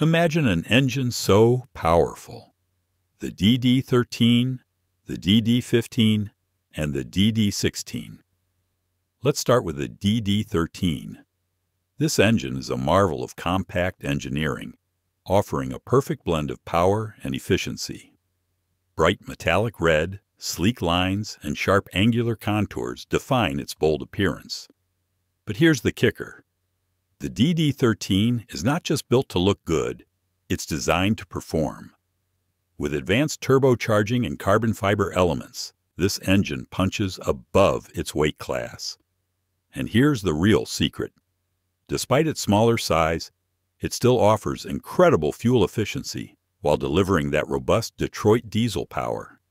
Imagine an engine so powerful. The DD13, the DD15, and the DD16. Let's start with the DD13. This engine is a marvel of compact engineering, offering a perfect blend of power and efficiency. Bright metallic red, sleek lines, and sharp angular contours define its bold appearance. But here's the kicker. The DD13 is not just built to look good, it's designed to perform. With advanced turbocharging and carbon fiber elements, this engine punches above its weight class. And here's the real secret. Despite its smaller size, it still offers incredible fuel efficiency while delivering that robust Detroit diesel power.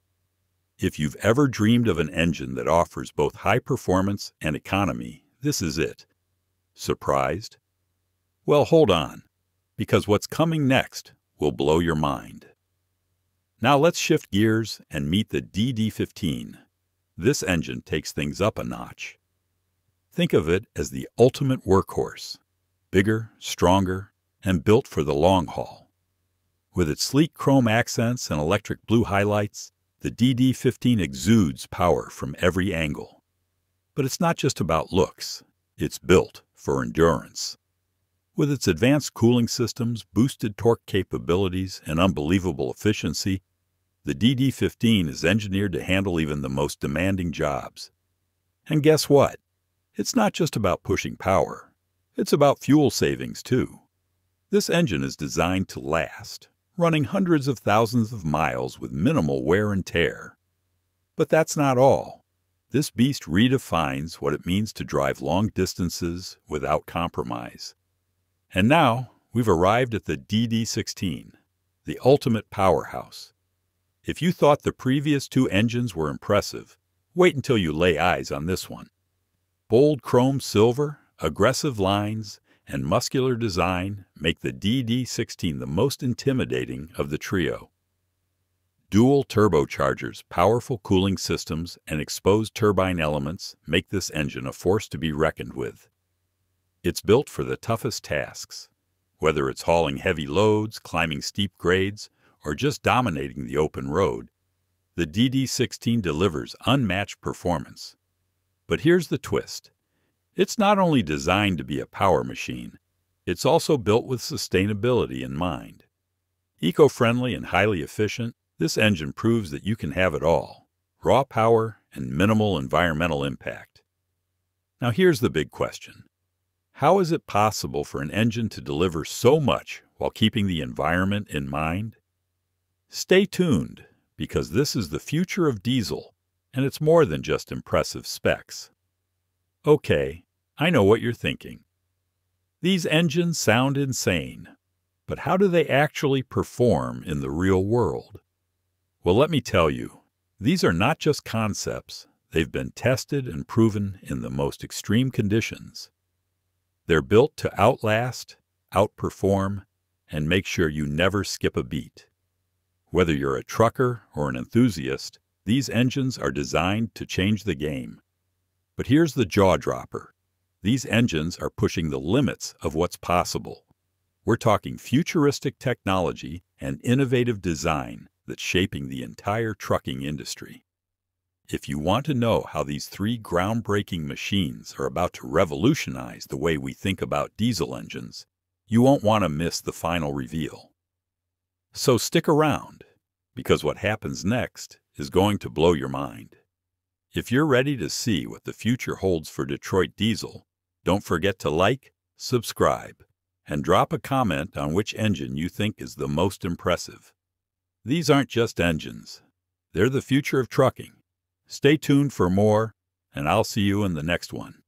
If you've ever dreamed of an engine that offers both high performance and economy, this is it. Surprised? Well, hold on, because what's coming next will blow your mind. Now let's shift gears and meet the DD15. This engine takes things up a notch. Think of it as the ultimate workhorse, bigger, stronger, and built for the long haul. With its sleek chrome accents and electric blue highlights, the DD15 exudes power from every angle. But it's not just about looks, it's built for endurance. With its advanced cooling systems, boosted torque capabilities, and unbelievable efficiency, the DD15 is engineered to handle even the most demanding jobs. And guess what? It's not just about pushing power. It's about fuel savings, too. This engine is designed to last, running hundreds of thousands of miles with minimal wear and tear. But that's not all. This beast redefines what it means to drive long distances without compromise. And now we've arrived at the DD16, the ultimate powerhouse. If you thought the previous two engines were impressive, wait until you lay eyes on this one. Bold chrome silver, aggressive lines, and muscular design make the DD16 the most intimidating of the trio. Dual turbochargers, powerful cooling systems, and exposed turbine elements make this engine a force to be reckoned with. It's built for the toughest tasks, whether it's hauling heavy loads, climbing steep grades, or just dominating the open road, the DD16 delivers unmatched performance. But here's the twist. It's not only designed to be a power machine, it's also built with sustainability in mind. Eco-friendly and highly efficient, this engine proves that you can have it all, raw power and minimal environmental impact. Now here's the big question. How is it possible for an engine to deliver so much while keeping the environment in mind? Stay tuned, because this is the future of diesel, and it's more than just impressive specs. Okay, I know what you're thinking. These engines sound insane, but how do they actually perform in the real world? Well, let me tell you, these are not just concepts, they've been tested and proven in the most extreme conditions. They're built to outlast, outperform, and make sure you never skip a beat. Whether you're a trucker or an enthusiast, these engines are designed to change the game. But here's the jaw dropper. These engines are pushing the limits of what's possible. We're talking futuristic technology and innovative design that's shaping the entire trucking industry. If you want to know how these three groundbreaking machines are about to revolutionize the way we think about diesel engines, you won't want to miss the final reveal. So stick around, because what happens next is going to blow your mind. If you're ready to see what the future holds for Detroit Diesel, don't forget to like, subscribe, and drop a comment on which engine you think is the most impressive. These aren't just engines. They're the future of trucking. Stay tuned for more, and I'll see you in the next one.